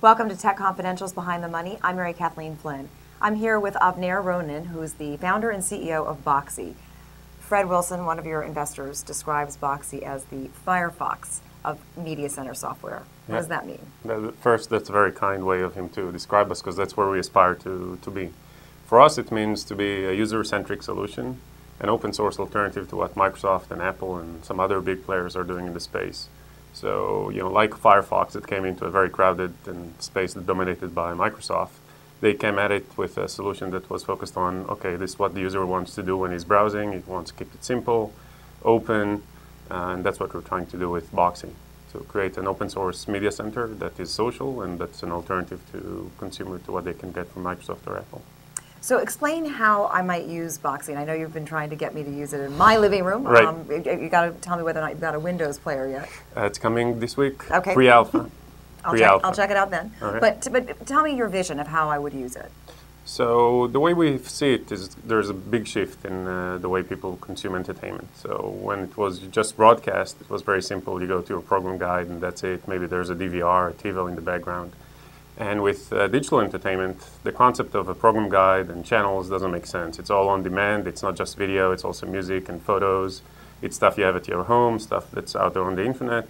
Welcome to Tech Confidential's Behind the Money. I'm Mary Kathleen Flynn. I'm here with Avner Ronen, who is the founder and CEO of Boxee. Fred Wilson, one of your investors, describes Boxee as the Firefox of media center software. What Yeah. does that mean? First, that's a very kind way of him to describe us because that's where we aspire to, to be. For us, it means to be a user centric solution, an open source alternative to what Microsoft and Apple and some other big players are doing in the space. So, you know, like Firefox, it came into a very crowded and space dominated by Microsoft. They came at it with a solution that was focused on okay, this is what the user wants to do when he's browsing. He wants to keep it simple, open, and that's what we're trying to do with Boxee. To create an open source media center that is social and that's an alternative to consumer to what they can get from Microsoft or Apple. So explain how I might use Boxee. I know you've been trying to get me to use it in my living room. Right. Um, you, you got to tell me whether or not you've got a Windows player yet. Uh, it's coming this week. Okay. Pre-alpha. I'll Free check, alpha. I'll check it out then. Right. But, but tell me your vision of how I would use it. So the way we see it is there's a big shift in uh, the way people consume entertainment. So when it was just broadcast, it was very simple. You go to a program guide and that's it. Maybe there's a DVR, a TiVo in the background. And with uh, digital entertainment, the concept of a program guide and channels doesn't make sense. It's all on demand. It's not just video. It's also music and photos. It's stuff you have at your home, stuff that's out there on the internet.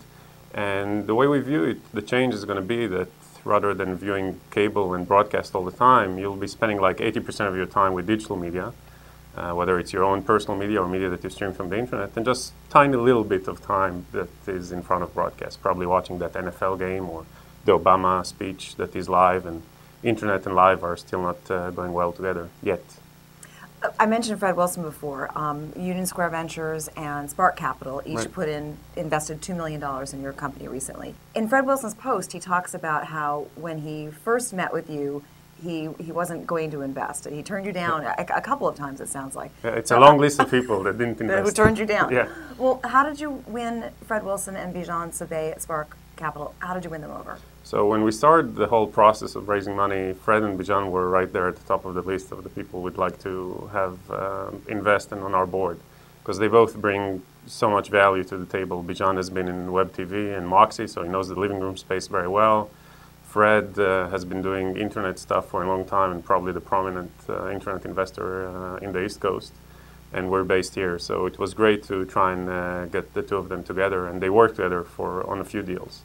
And the way we view it, the change is going to be that rather than viewing cable and broadcast all the time, you'll be spending like 80% of your time with digital media, uh, whether it's your own personal media or media that you stream from the internet, and just tiny little bit of time that is in front of broadcast, probably watching that NFL game or the Obama speech that is live, and internet and live are still not uh, going well together yet. I mentioned Fred Wilson before. Um, Union Square Ventures and Spark Capital each Right. put in invested two million dollars in your company recently. In Fred Wilson's post, he talks about how when he first met with you, he he wasn't going to invest, he turned you down a, a couple of times. It sounds like. Uh, it's a long list of people that didn't invest. Who turned you down? Yeah. Well, how did you win Fred Wilson and Bijan Sabet at Spark Capital? How did you win them over? So when we started the whole process of raising money, Fred and Bijan were right there at the top of the list of the people we'd like to have um, invest in on our board because they both bring so much value to the table. Bijan has been in web TV and Moxi, so he knows the living room space very well. Fred uh, has been doing internet stuff for a long time and probably the prominent uh, internet investor uh, in the East Coast. And we're based here, so it was great to try and uh, get the two of them together, and they worked together for on a few deals.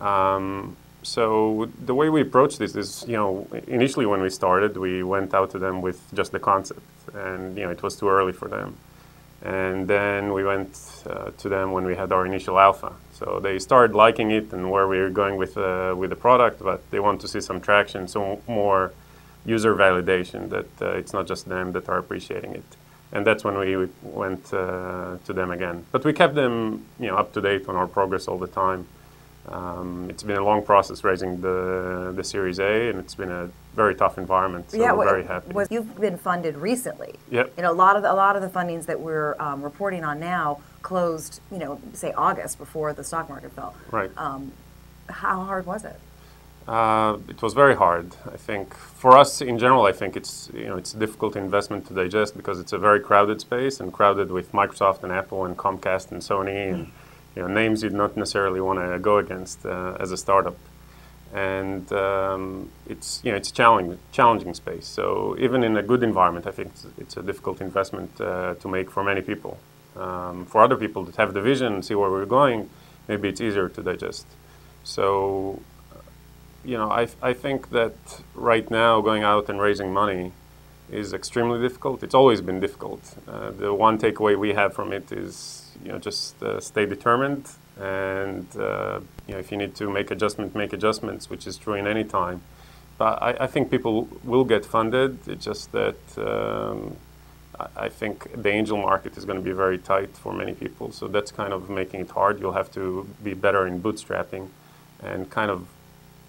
Um, so the way we approach this is, you know, initially when we started, we went out to them with just the concept, and you know, it was too early for them. And then we went uh, to them when we had our initial alpha. So they started liking it and where we were going with uh, with the product, but they want to see some traction, some more user validation that uh, it's not just them that are appreciating it. And that's when we went uh, to them again. But we kept them, you know, up to date on our progress all the time. Um, it's been a long process raising the the Series A, and it's been a very tough environment. So we're what- very happy. Was, you've been funded recently. Yep. You know, a lot of the, a lot of the fundings that we're um, reporting on now closed. You know, say August before the stock market fell. Right. Um, how hard was it? Uh, it was very hard. I think for us in general, I think it's you know it's a difficult investment to digest because it's a very crowded space and crowded with Microsoft and Apple and Comcast and Sony and you know names you'd not necessarily want to go against uh, as a startup. And um, it's you know it's a challenging challenging space. So even in a good environment, I think it's, it's a difficult investment uh, to make for many people. Um, for other people that have the vision and see where we're going, maybe it's easier to digest. So you know, I, I think that right now going out and raising money is extremely difficult. It's always been difficult. Uh, the one takeaway we have from it is, you know, just uh, stay determined, and uh, you know, if you need to make adjustment, make adjustments, which is true in any time. But I, I think people will get funded. It's just that um, I think the angel market is going to be very tight for many people. So that's kind of making it hard. You'll have to be better in bootstrapping, and kind of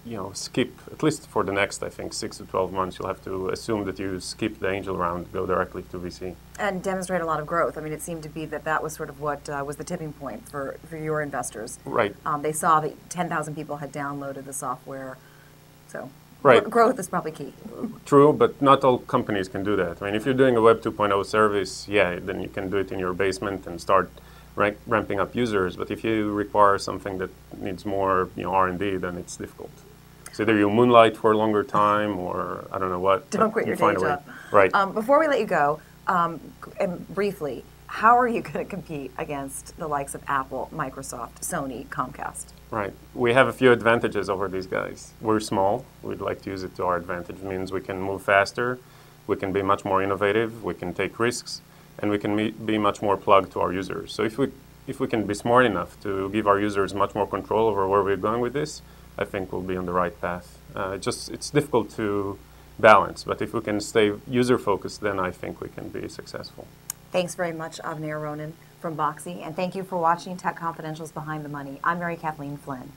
you know, skip at least for the next, I think, six to twelve months. You'll have to assume that you skip the angel round, go directly to VC. And demonstrate a lot of growth. I mean, it seemed to be that that was sort of what uh, was the tipping point for, for your investors. Right. Um, they saw that 10,000 people had downloaded the software. So Right. Gr- growth is probably key. True, but not all companies can do that. I mean, if you're doing a Web 2.0 service, yeah, then you can do it in your basement and start rank, ramping up users. But if you require something that needs more, you know, R&D, then it's difficult. So either you moonlight for a longer time, or I don't know what. Don't quit you your find day job. Right. Um, before we let you go, um, and briefly, how are you going to compete against the likes of Apple, Microsoft, Sony, Comcast? Right. We have a few advantages over these guys. We're small. We'd like to use it to our advantage. It means we can move faster, we can be much more innovative, we can take risks, and we can be much more plugged to our users. So if we if we can be smart enough to give our users much more control over where we're going with this, I think we'll be on the right path. Uh, just it's difficult to balance, but if we can stay user focused, then I think we can be successful. Thanks very much, Avner Ronen from Boxee, and thank you for watching Tech Confidentials Behind the Money. I'm Mary Kathleen Flynn.